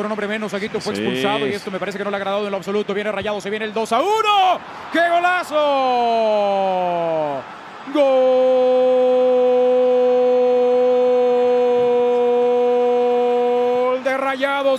con un hombre menos, Aguito fue Sí. expulsado y esto me parece que no le ha agradado en lo absoluto. Viene rayado, se viene el 2 a 1. ¡Qué golazo! Gol de rayados.